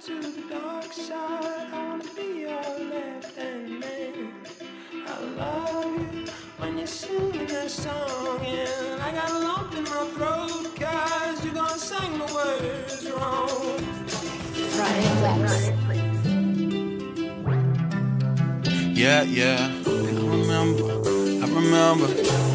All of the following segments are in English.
to the dark side. I wanna be your left hand man. I love you when you're singing that song, and I got a lump in my throat, cause you're gonna sing the words wrong. Yeah, yeah. I remember. I remember.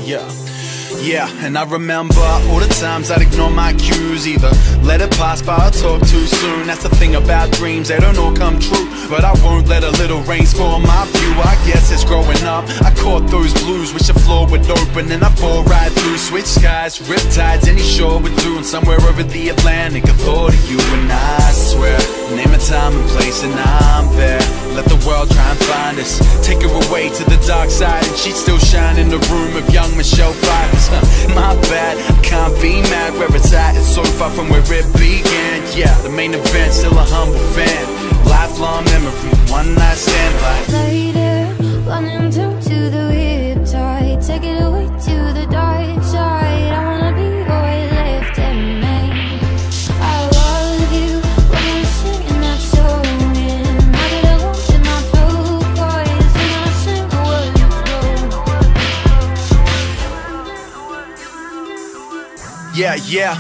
Yeah. Yeah, and I remember all the times I'd ignore my cues Either. Let it pass by or talk too soon. That's the thing about dreams, they don't all come true. But I won't let a little rain spoil my view. I guess it's growing up. I caught those blues, wish the floor would open And I fall right through, switch skies, rip tides Any shore would do, and somewhere over the Atlantic I thought of you and I swear Name a time and place and I'm there Let the world try and find us. Take her away to the dark side And she'd still shine in the room of young Michelle Pfeiffer My bad, I can't be mad. Where it's at It's so far from where it began. Yeah, the main event, still a humble fan. Lifelong memory, one night stand like Yeah, yeah.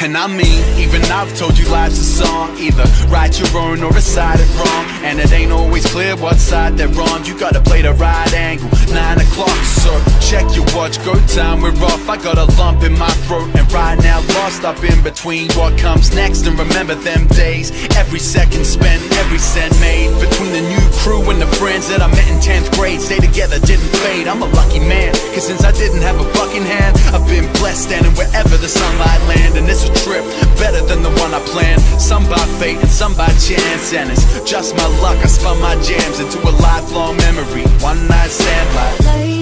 And I mean, even I've told you life's a song. Either write your own or recite it wrong. And it ain't always clear what side they're on. You gotta play the right angle, 9 o'clock So check your watch, go time, we're off. I got a lump in my throat. And right now lost up in between what comes next And remember them days Every second spent, every cent made. Between the new crew and the friends that I met in 10th grade. Stay together, didn't fade, I'm a lucky man Cause since I didn't have a fucking hand I've been blessed standing wherever the sunlight land. And it's a trip better than the one I planned. Some by fate and some by chance. And it's just my luck I spun my jams into a lifelong memory. One night stand like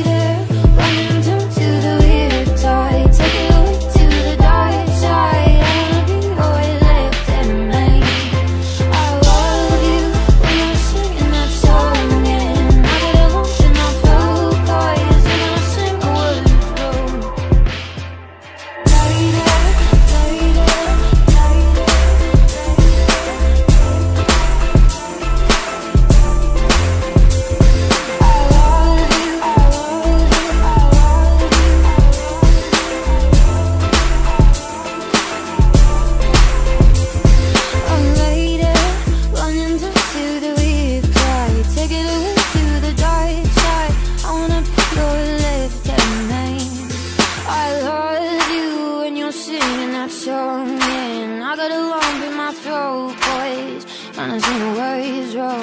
singing that song And I got a lump in my throat, boys. Trying to sing the words wrong